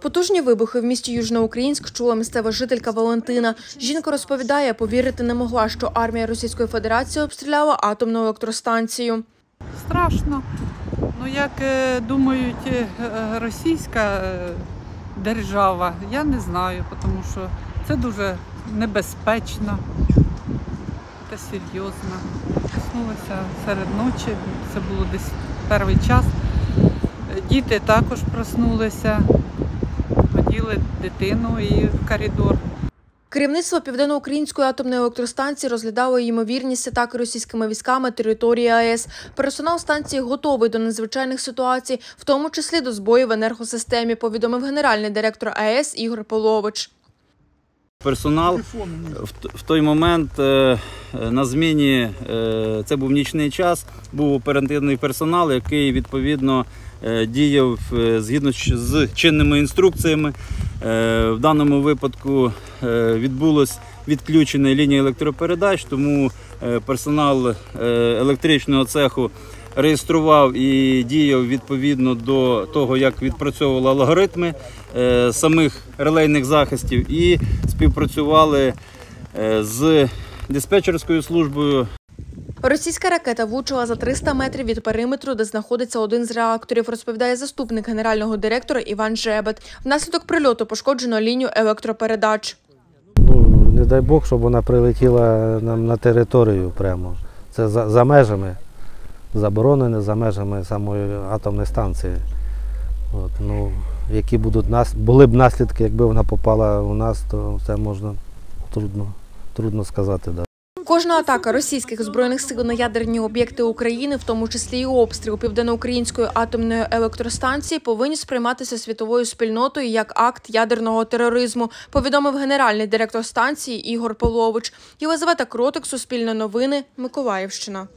Потужні вибухи в місті Южноукраїнськ чула місцева жителька Валентина. Жінка розповідає, повірити не могла, що армія Російської Федерації обстріляла атомну електростанцію. Страшно. Ну, як е, думають е, російська е, держава, я не знаю, тому що це дуже небезпечно та серйозно. Проснулася серед ночі, це було десь перший час. Діти також проснулися, оділи дитину і коридор. Керівництво Південноукраїнської атомної електростанції розглядало ймовірність атаки російськими військами території АЕС. Персонал станції готовий до надзвичайних ситуацій, в тому числі до збоїв в енергосистемі, повідомив генеральний директор АЕС Ігор Полович. Персонал в, в той момент е, на зміні е, це був нічний час, був оперативний персонал, який відповідно е, діяв е, згідно з- з чинними інструкціями. Е, В даному випадку е, відбулось відключення лінії електропередач, тому е, персонал е, електричного цеху реєстрував і діяв відповідно до того, як відпрацьовували алгоритми е, самих релейних захистів, і співпрацювали з диспетчерською службою Російська ракета влучила за 300 метрів від периметру, де знаходиться один з реакторів, розповідає заступник генерального директора Іван Жебет. Внаслідок прильоту пошкоджено лінію електропередач. Не дай Бог, щоб вона прилетіла нам на територію прямо. Це за, за межами, заборонене за межами самої атомної станції. От, ну, які будуть нас, були б наслідки, якби вона попала у нас, то це можна трудно, трудно сказати. Да. Кожна атака російських збройних сил на ядерні об'єкти України, в тому числі і обстріл південноукраїнської атомної електростанції, повинні сприйматися світовою спільнотою як акт ядерного тероризму. Повідомив генеральний директор станції Ігор Полович. Єлизавета Кротик, Суспільне новини, Миколаївщина.